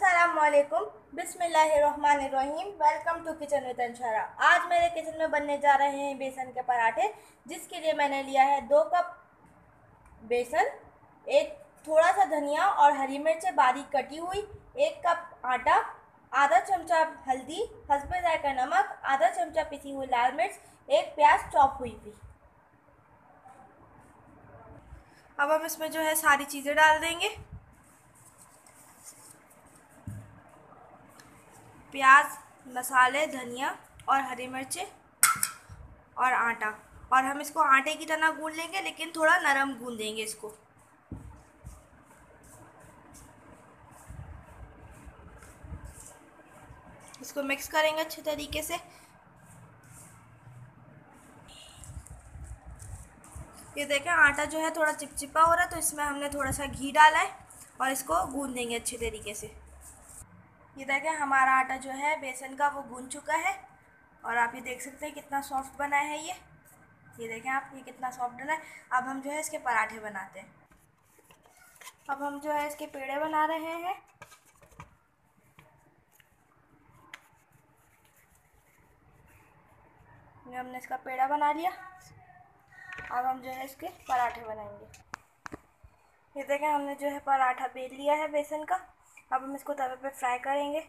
असलकुम बिसमीम welcome to kitchen with Anshara आज मेरे किचन में बनने जा रहे हैं बेसन के पराठे, जिसके लिए मैंने लिया है दो कप बेसन, एक थोड़ा सा धनिया और हरी मिर्च बारीक कटी हुई, एक कप आटा, आधा चमचा हल्दी, हसबे जायका नमक, आधा चमचा पिसी हुई लाल मिर्च, एक प्याज चॉप हुई थी। अब हम इसमें जो है सारी चीज़ें डाल देंगे। प्याज, मसाले, धनिया और हरी मिर्चें और आटा। और हम इसको आटे की तरह गूंद लेंगे, लेकिन थोड़ा नरम गूंदेंगे इसको। इसको मिक्स करेंगे अच्छे तरीके से। ये देखें, आटा जो है थोड़ा चिपचिपा हो रहा है तो इसमें हमने थोड़ा सा घी डाला है और इसको गूंद देंगे अच्छे तरीके से। ये देखें हमारा आटा जो है, बेसन का वो गूंद चुका है। और आप ये देख सकते हैं कितना सॉफ्ट बना है ये। ये देखें आप, ये कितना सॉफ्ट बना है। अब हम जो है इसके पराठे बनाते हैं। अब हम जो है इसके पेड़े बना रहे हैं। हमने इसका पेड़ा बना लिया। अब हम जो है इसके पराठे बनाएँगे। ये देखें, हमने जो है पराठा बेल लिया है बेसन का। अब हम इसको तवे पे फ्राई करेंगे।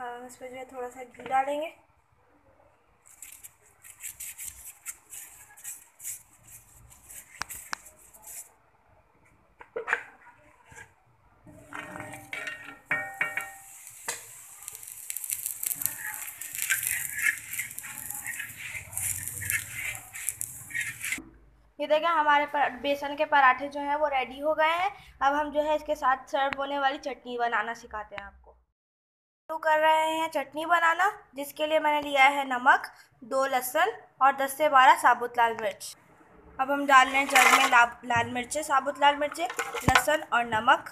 हम इस पर जो है थोड़ा सा घी डालेंगे। ये देखें हमारे पर, बेसन के पराठे जो हैं वो रेडी हो गए हैं। अब हम जो है इसके साथ सर्व होने वाली चटनी बनाना सिखाते हैं आपको। शुरू कर रहे हैं चटनी बनाना जिसके लिए मैंने लिया है नमक दो लहसुन और 10 से 12 साबुत लाल मिर्च। अब हम डाल रहे हैं जल में ला, लाल मिर्चें साबुत लाल मिर्चें लहसुन और नमक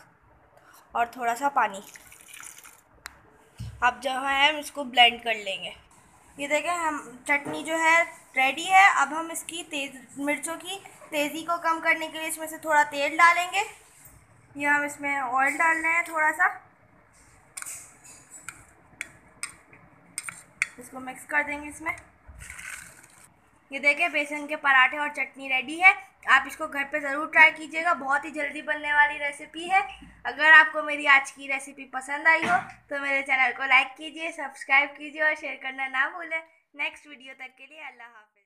और थोड़ा सा पानी। अब जो है हम इसको ब्लेंड कर लेंगे। ये देखें हम चटनी जो है रेडी है। अब हम इसकी तेज, मिर्चों की तेज़ी को कम करने के लिए इसमें से थोड़ा तेल डालेंगे। ये हम इसमें ऑयल डाल रहे हैं थोड़ा सा इसको मिक्स कर देंगे इसमें। ये देखें बेसन के पराठे और चटनी रेडी है। आप इसको घर पे ज़रूर ट्राई कीजिएगा। बहुत ही जल्दी बनने वाली रेसिपी है। अगर आपको मेरी आज की रेसिपी पसंद आई हो तो मेरे चैनल को लाइक कीजिए सब्सक्राइब कीजिए और शेयर करना ना भूलें। नेक्स्ट वीडियो तक के लिए अल्लाह हाफिज़।